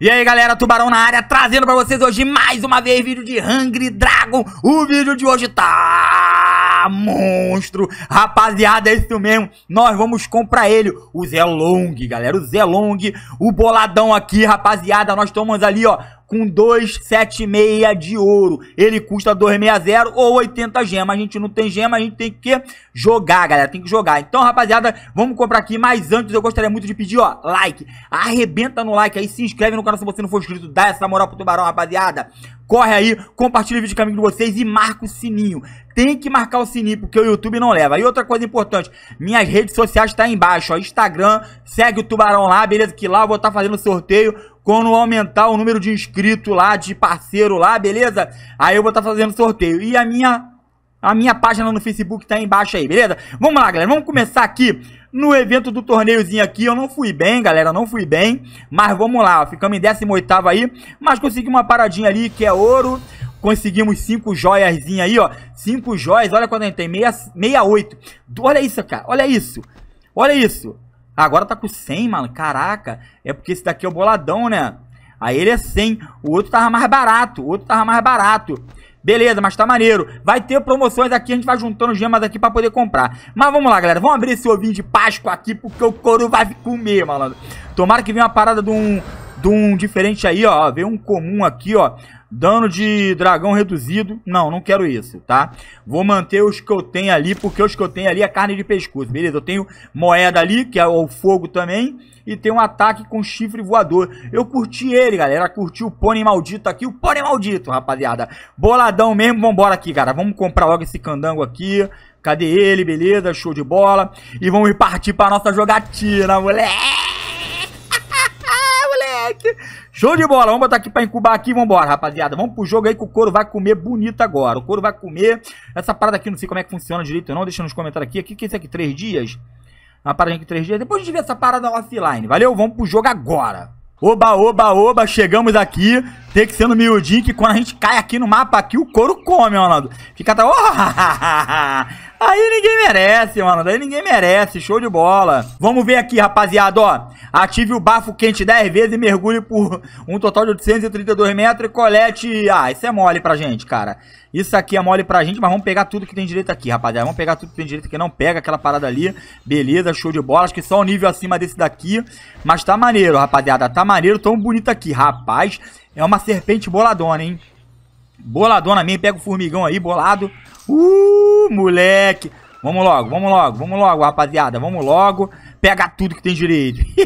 E aí galera, Tubarão na área, trazendo pra vocês hoje mais uma vez vídeo de Hungry Dragon. O vídeo de hoje tá monstro. Rapaziada, é isso mesmo, nós vamos comprar ele O Zelong, galera, o Zelong O boladão aqui, rapaziada, nós estamos ali, ó com 276 de ouro. Ele custa 260 ou 80 gemas. A gente não tem gema, a gente tem que jogar, galera. Tem que jogar. Então, rapaziada, vamos comprar aqui. Mas antes, eu gostaria muito de pedir, ó, like. Arrebenta no like aí, se inscreve no canal se você não for inscrito. Dá essa moral pro Tubarão, rapaziada. Corre aí, compartilha o vídeo com amigo de vocês e marca o sininho. Tem que marcar o sininho, porque o YouTube não leva. E outra coisa importante, minhas redes sociais tá aí embaixo, ó. Instagram, segue o Tubarão lá, beleza? Que lá eu vou estar tá fazendo sorteio quando aumentar o número de inscritos lá, de parceiro lá, beleza? Aí eu vou estar tá fazendo sorteio. E a minha a minha página no Facebook tá aí embaixo aí, beleza? Vamos lá, galera. Vamos começar aqui no evento do torneiozinho aqui. Eu não fui bem, galera. Não fui bem. Mas vamos lá, ó. Ficamos em 18 aí. Mas consegui uma paradinha ali que é ouro. Conseguimos cinco joiazinhas aí, ó. Cinco joias. Olha quanto a gente tem. 68. Olha isso, cara. Olha isso. Olha isso. Agora tá com 100, mano. Caraca. É porque esse daqui é o boladão, né? Aí ele é 100. O outro tava mais barato. O outro tava mais barato. Beleza, mas tá maneiro. Vai ter promoções aqui, a gente vai juntando gemas aqui pra poder comprar. Mas vamos lá, galera. Vamos abrir esse ovinho de Páscoa aqui, porque o couro vai comer, malandro. Tomara que venha uma parada de um, de um diferente aí, ó. Veio um comum aqui, ó. Dano de dragão reduzido. Não, não quero isso, tá? Vou manter os que eu tenho ali, porque os que eu tenho ali é carne de pescoço, beleza? Eu tenho moeda ali, que é o fogo também. E tem um ataque com chifre voador. Eu curti ele, galera. Curti o pônei maldito aqui. O pônei maldito, rapaziada. Boladão mesmo. Vambora aqui, cara. Vamos comprar logo esse candango aqui. Cadê ele? Beleza, show de bola. E vamos partir pra nossa jogatina, moleque. Show de bola, vamos botar aqui pra incubar aqui, vambora, rapaziada. Vamos pro jogo aí que o couro vai comer bonito agora. O couro vai comer. Essa parada aqui, não sei como é que funciona direito não. Deixa nos comentários aqui. O que, que é isso aqui? Três dias? Uma paradinha aqui, três dias. Depois a gente vê essa parada offline. Valeu? Vamos pro jogo agora. Oba, oba, oba, chegamos aqui. Tem que ser no miudinho que quando a gente cai aqui no mapa aqui, o couro come, mano. Fica... Oh, Aí ninguém merece, mano. Daí ninguém merece. Show de bola. Vamos ver aqui, rapaziada, ó. Ative o bafo quente 10 vezes e mergulhe por um total de 832 metros e colete... Ah, isso é mole pra gente, cara. Isso aqui é mole pra gente, mas vamos pegar tudo que tem direito aqui, rapaziada. Vamos pegar tudo que tem direito aqui. Não pega aquela parada ali. Beleza, show de bola. Acho que só um nível acima desse daqui. Mas tá maneiro, rapaziada. Tá maneiro, tão bonito aqui. Rapaz, é uma serpente boladona, hein? Boladona mesmo. Pega o formigão aí, bolado. Uh, moleque. Vamos logo, vamos logo, vamos logo, rapaziada. Vamos logo. Pega tudo que tem direito.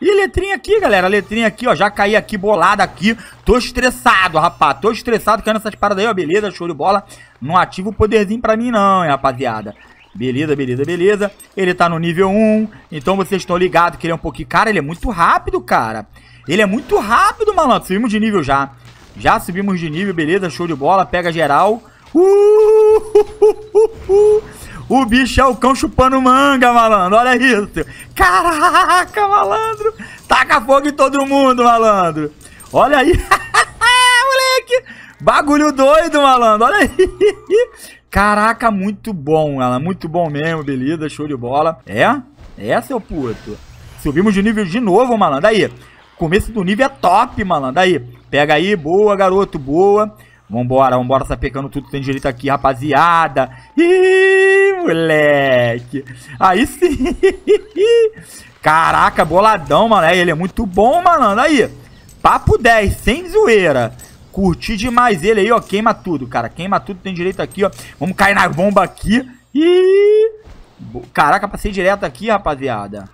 e letrinha aqui, galera. Letrinha aqui, ó. Já caí aqui, bolada aqui. Tô estressado, rapaz. Tô estressado caindo essas paradas aí, ó. Beleza, show de bola. Não ativa o poderzinho pra mim, não, hein, rapaziada. Beleza, beleza, beleza. Ele tá no nível 1. Então vocês estão ligados que ele é um pouquinho... Cara, ele é muito rápido, cara. Ele é muito rápido, malandro. Subimos de nível já. Já subimos de nível, beleza. Show de bola. Pega geral. Uh, o bicho é o cão chupando manga, malandro. Olha isso. Caraca, malandro. Taca fogo em todo mundo, malandro. Olha aí. Moleque. Bagulho doido, malandro. Olha aí. Caraca, muito bom, ela. Muito bom mesmo, beleza. Show de bola. É? É, seu puto. Subimos de nível de novo, malandro. Aí. Começo do nível é top, malandro. Aí. Pega aí. Boa, garoto. Boa. Vambora, vambora, tá pegando tudo tem direito aqui, rapaziada. Ih, moleque. Aí sim. Caraca, boladão, mano. Ele é muito bom, mano. Aí. Papo 10, sem zoeira. Curti demais ele aí, ó. Queima tudo, cara. Queima tudo, tem direito aqui, ó. Vamos cair na bomba aqui. Ih. Caraca, passei direto aqui, rapaziada.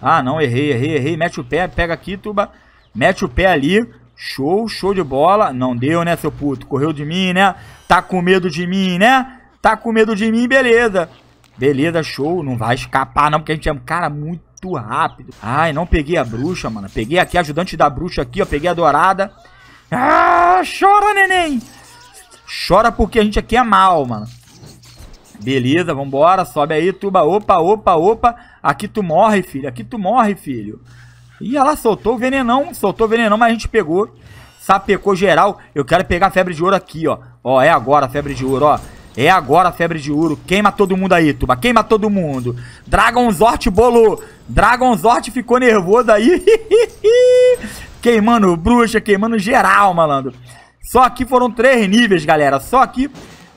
Ah, não, errei, errei, errei. Mete o pé, pega aqui, tuba. Mete o pé ali. Show, show de bola. Não deu, né, seu puto? Correu de mim, né? Tá com medo de mim, né? Tá com medo de mim, beleza. Beleza, show. Não vai escapar, não, porque a gente é um cara muito rápido. Ai, não peguei a bruxa, mano. Peguei aqui a ajudante da bruxa aqui, ó. Peguei a dourada. Ah, chora, neném. Chora porque a gente aqui é mal, mano. Beleza, vambora. Sobe aí, tuba. Opa, opa, opa. Aqui tu morre, filho. Aqui tu morre, filho. E ela soltou o venenão, soltou o venenão, mas a gente pegou. Sapecou geral. Eu quero pegar a febre de ouro aqui, ó. Ó, é agora a febre de ouro, ó. É agora a febre de ouro. Queima todo mundo aí, Tuba. Queima todo mundo. Dragon Zort bolou. Dragon Zort ficou nervoso aí. queimando bruxa, queimando geral, malandro. Só aqui foram três níveis, galera. Só aqui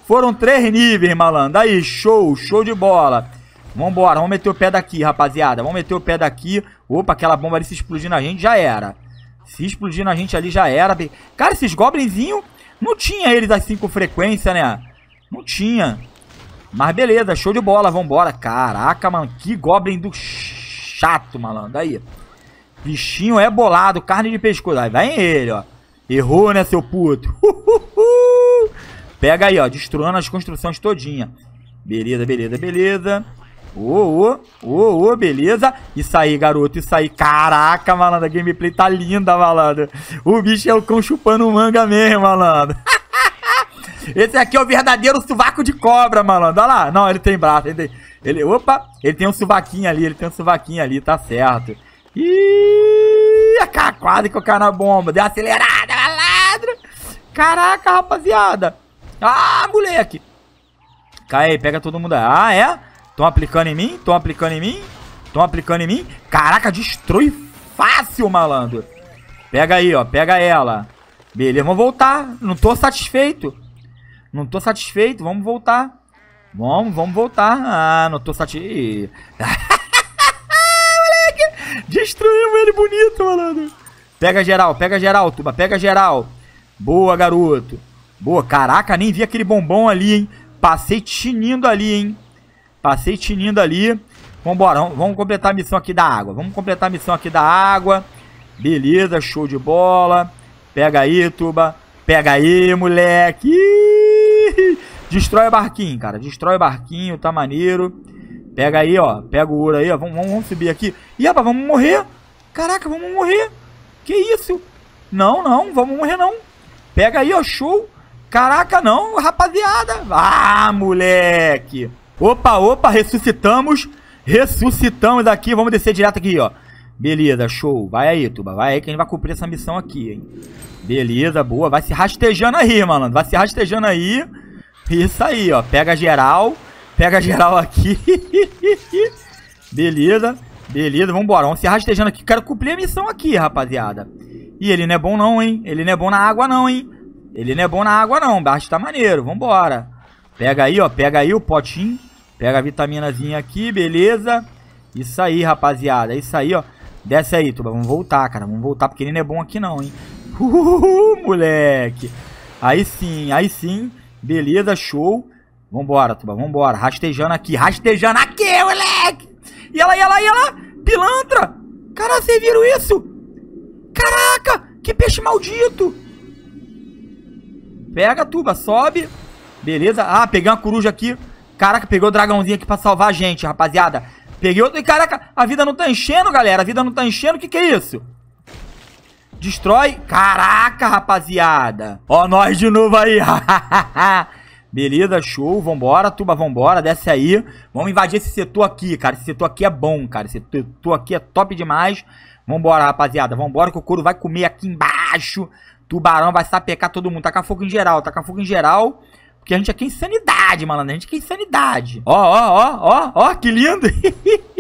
foram três níveis, malandro. Aí, show, show de bola. Vambora, vamos meter o pé daqui, rapaziada. Vamos meter o pé daqui. Opa, aquela bomba ali se explodir na gente, já era. Se explodir na gente ali, já era. Cara, esses goblinzinhos, não tinha eles assim com frequência, né? Não tinha. Mas beleza, show de bola, vambora. Caraca, mano, que goblin do chato, malandro. Aí. Bichinho é bolado, carne de pescoço. Aí vai ele, ó. Errou, né, seu puto? Pega aí, ó, destruindo as construções todinha. Beleza, beleza, beleza. Ô, ô, ô, ô, beleza. Isso aí, garoto, isso aí. Caraca, malandro, a gameplay tá linda, malandro. O bicho é o cão chupando manga mesmo, malandro. Esse aqui é o verdadeiro sovaco de cobra, malandro. Olha lá. Não, ele tem braço. Ele, tem, ele, opa, ele tem um sovaquinho ali, ele tem um sovaquinho ali, tá certo. Ih, quase que eu caio na bomba. Deu acelerada, malandro. Caraca, rapaziada. Ah, moleque. Cai aí, pega todo mundo. Ah, é? Tão aplicando em mim? Tão aplicando em mim? Tão aplicando em mim? Caraca, destrói fácil, malandro. Pega aí, ó. Pega ela. Beleza, vamos voltar. Não tô satisfeito. Não tô satisfeito. Vamos voltar. Vamos, vamos voltar. Ah, não tô satisfeito. Moleque! Destruímos ele bonito, malandro. Pega geral, pega geral, Tuba. Pega geral. Boa, garoto. Boa. Caraca, nem vi aquele bombom ali, hein. Passei tinindo ali, hein. Passei tinindo ali. Vambora, vamos completar a missão aqui da água. Vamos completar a missão aqui da água. Beleza, show de bola. Pega aí, Tuba. Pega aí, moleque. Destrói o barquinho, cara. Destrói o barquinho, tá maneiro. Pega aí, ó. Pega o ouro aí, ó. Vamos, vamos, vamos subir aqui. Ih, rapaz, vamos morrer. Caraca, vamos morrer. Que isso? Não, não, vamos morrer não. Pega aí, ó, show. Caraca, não, rapaziada. Ah, moleque. Opa, opa, ressuscitamos. Ressuscitamos aqui. Vamos descer direto aqui, ó. Beleza, show. Vai aí, Tuba. Vai aí que a gente vai cumprir essa missão aqui, hein. Beleza, boa. Vai se rastejando aí, malandro. Vai se rastejando aí. Isso aí, ó. Pega geral. Pega geral aqui. Beleza. Beleza, vambora. Vamos se rastejando aqui. Quero cumprir a missão aqui, rapaziada. E ele não é bom não, hein. Ele não é bom na água não, hein. Ele não é bom na água não. Baixo tá maneiro. Vambora. Pega aí, ó. Pega aí o potinho. Pega a vitaminazinha aqui, beleza. Isso aí, rapaziada. Isso aí, ó. Desce aí, Tuba. Vamos voltar, cara. Vamos voltar, porque ele não é bom aqui não, hein. Uhul, moleque. Aí sim, aí sim. Beleza, show. Vambora, Tuba, vambora. Rastejando aqui, rastejando aqui, moleque. E ela, e ela, e ela. Pilantra. Cara, vocês viram isso? Caraca, que peixe maldito. Pega, Tuba, sobe. Beleza. Ah, peguei uma coruja aqui. Caraca, pegou o dragãozinho aqui pra salvar a gente, rapaziada. Peguei outro. E caraca, a vida não tá enchendo, galera. A vida não tá enchendo. O que que é isso? Destrói. Caraca, rapaziada. Ó, nós de novo aí. Beleza, show. Vambora, Tuba, vambora. Desce aí. Vamos invadir esse setor aqui, cara. Esse setor aqui é bom, cara. Esse setor aqui é top demais. Vambora, rapaziada. Vambora que o couro vai comer aqui embaixo. Tubarão vai sapecar todo mundo. Tacar fogo em geral, tacar fogo em geral. Porque a gente aqui é insanidade, malandro. A gente aqui é insanidade. Ó, ó, ó, ó, ó, que lindo.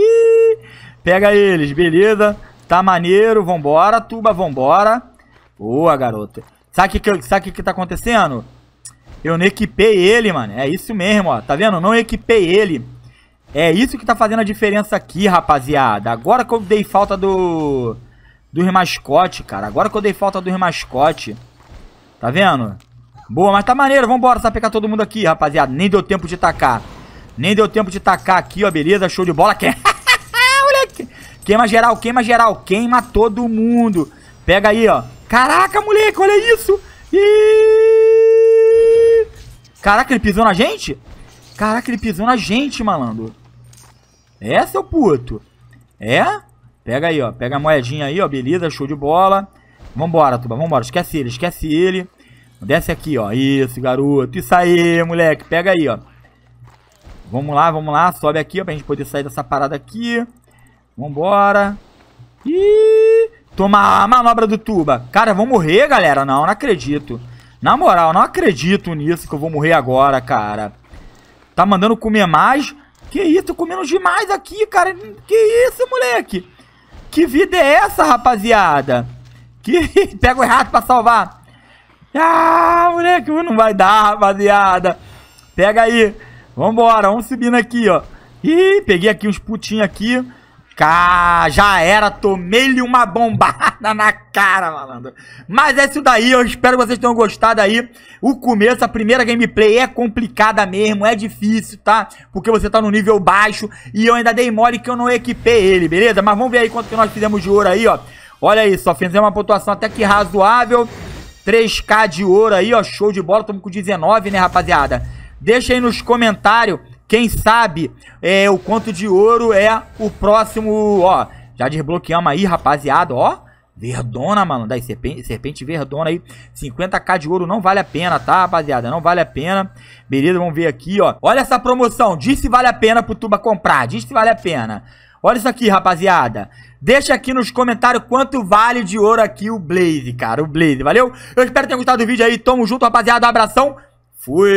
Pega eles, beleza. Tá maneiro, vambora, tuba, vambora. Boa, garota. Sabe o que, sabe que, que tá acontecendo? Eu não equipei ele, mano. É isso mesmo, ó. Tá vendo? Não equipei ele. É isso que tá fazendo a diferença aqui, rapaziada. Agora que eu dei falta do... Do mascote, cara. Agora que eu dei falta do mascote. Tá vendo? Boa, mas tá maneiro. Vambora sapecar todo mundo aqui, rapaziada. Nem deu tempo de tacar. Nem deu tempo de tacar aqui, ó. Beleza, show de bola. Quem... Queima geral, queima geral. Queima todo mundo. Pega aí, ó. Caraca, moleque, olha isso. Caraca, ele pisou na gente? Caraca, ele pisou na gente, malandro. É, seu puto? É? Pega aí, ó. Pega a moedinha aí, ó. Beleza, show de bola. Vambora, Tuba, vambora. Esquece ele, esquece ele. Desce aqui, ó. Isso, garoto. Isso aí, moleque. Pega aí, ó. Vamos lá, vamos lá. Sobe aqui, ó, pra gente poder sair dessa parada aqui. Vambora. Ih, toma a manobra do tuba. Cara, vou morrer, galera. Não, não acredito. Na moral, não acredito nisso que eu vou morrer agora, cara. Tá mandando comer mais? Que isso, comendo demais aqui, cara. Que isso, moleque? Que vida é essa, rapaziada? Que pega o rato pra salvar. Ah, moleque, não vai dar, rapaziada. Pega aí. Vambora, vamos subindo aqui, ó. Ih, peguei aqui uns putinhos aqui. Cá, já era, tomei-lhe uma bombada na cara, malandro. Mas é isso daí, eu espero que vocês tenham gostado aí. O começo, a primeira gameplay é complicada mesmo, é difícil, tá? Porque você tá no nível baixo e eu ainda dei mole que eu não equipei ele, beleza? Mas vamos ver aí quanto que nós fizemos de ouro aí, ó. Olha aí, só fizemos uma pontuação até que razoável. 3k de ouro aí, ó, show de bola, estamos com 19, né, rapaziada? Deixa aí nos comentários quem sabe é, o quanto de ouro é o próximo, ó. Já desbloqueamos aí, rapaziada, ó. Verdona, mano. Daí, serpente, serpente verdona aí. 50k de ouro não vale a pena, tá, rapaziada? Não vale a pena. Beleza, vamos ver aqui, ó. Olha essa promoção. Diz se vale a pena pro Tuba comprar. Diz se vale a pena. Olha isso aqui, rapaziada. Deixa aqui nos comentários quanto vale de ouro aqui o Blaze, cara. O Blaze, valeu? Eu espero que tenham gostado do vídeo aí. Tamo junto, rapaziada. Um abração. Fui!